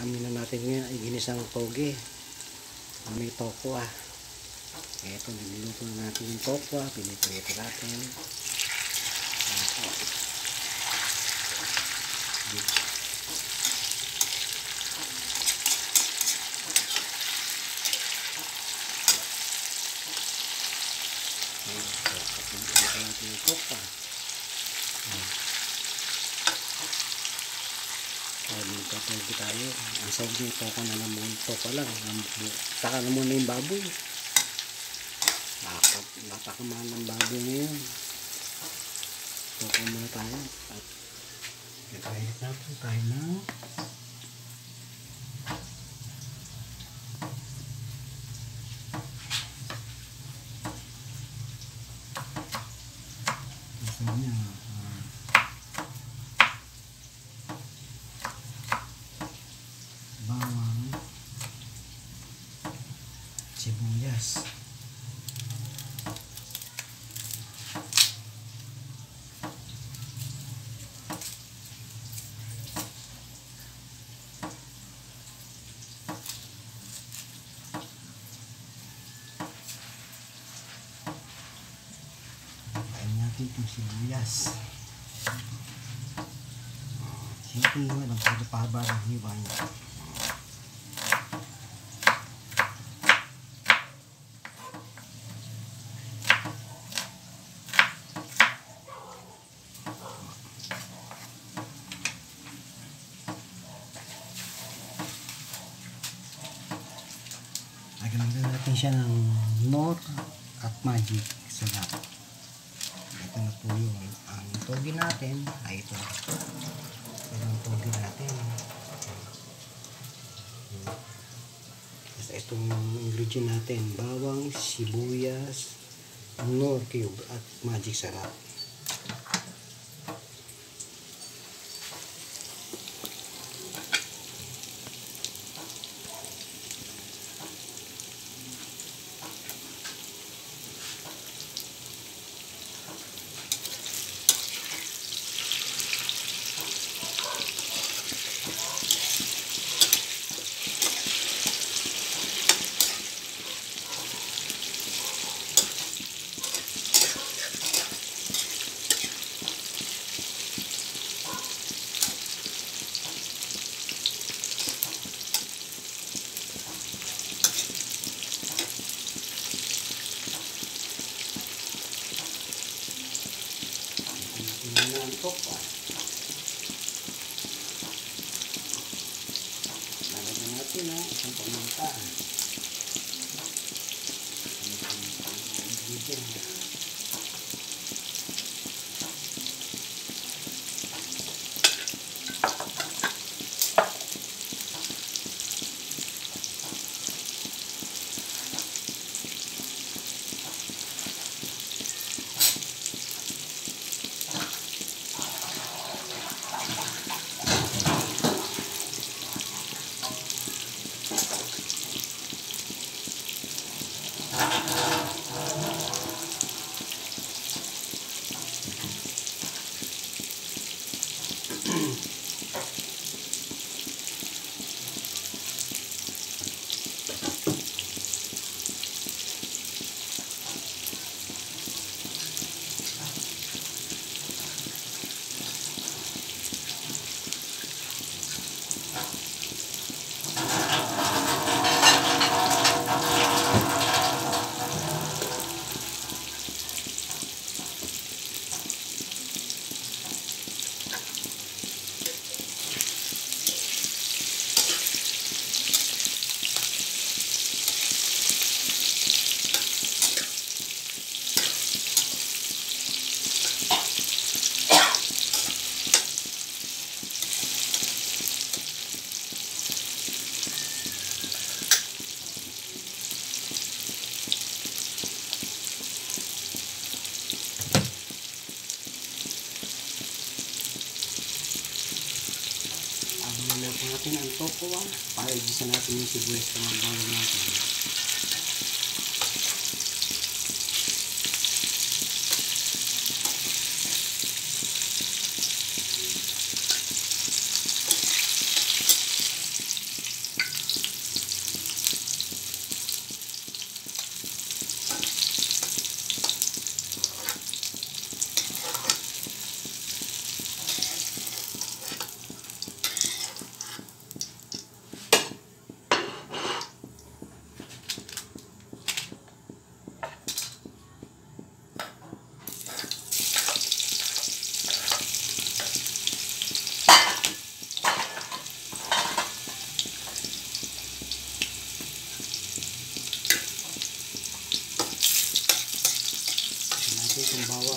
Amin na natin ngayon ay ginisang toge. May tokwa. Ito, niluluto na natin yung tokwa. Piniprito natin. Ito. Piniprito natin toge tayo. Ang yung tokwa na naman tokwa lang. Saka na muna yung baboy. Dapat napakamahal ng bago ngayon. Toko muna tayo. At nakainit na po tayo na. Gusto niya. ah, bawang sibuyas. Kain natin itong sibuyas. Siyempre nga, nagpapahaba ng hiwa niya. Nagamitan natin siya ng Nor at Magic Sarap. Ito na po yung ang togi natin ay ito. Ito ang togi natin. Tapos itong ingredient natin, bawang, sibuyas, Nor Cube at Magic Sarap. Natin ang tokwa para igisa natin yung sibuyas ng bawang natin. tumbaba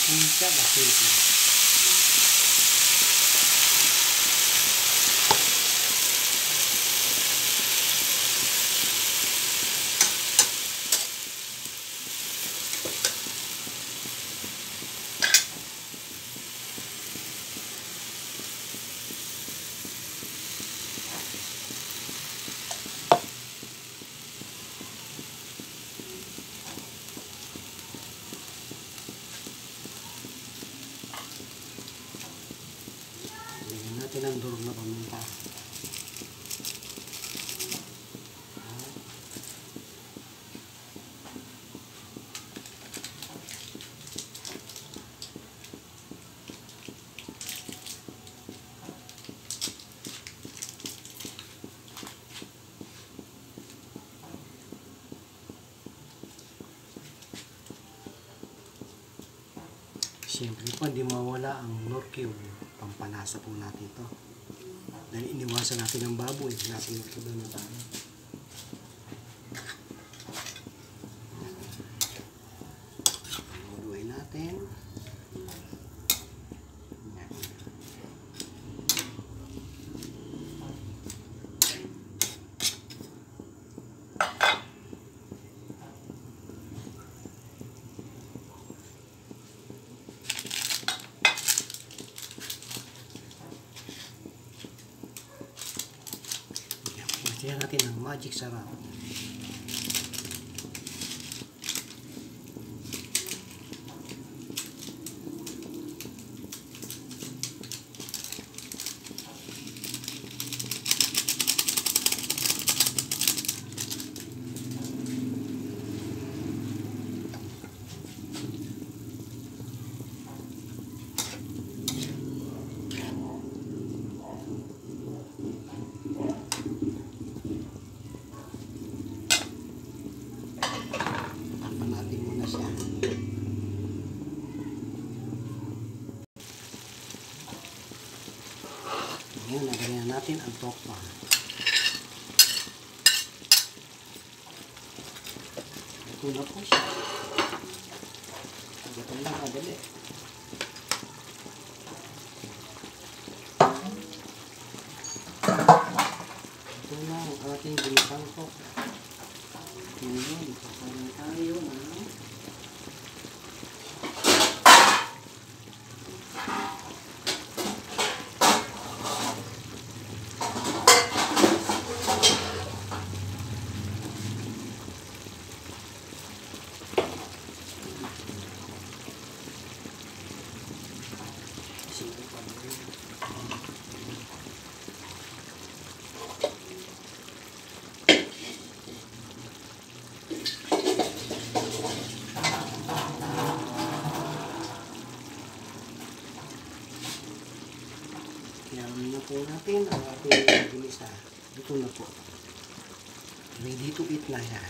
Ito lang po siya, simple. Lagyan natin ang durog na paminta. Siyempre po, hindi mawala ang Norcube. Pampalasa po natin ito. Dahil iniwasan natin ang baboy. Nasa Norcube na tayo. Lagyan natin ng magic sarap. Takpan natin muna siya. Ngayon, lagyan natin ang tokpa. Ito na po siya. Ito lang, madali. Ito na ang ating binatang tokpa. Ngayon, kakain tayo ng Sige pa rin. Kaya na po natin ang ating ginisa. Ito na po. Ready to eat na siya.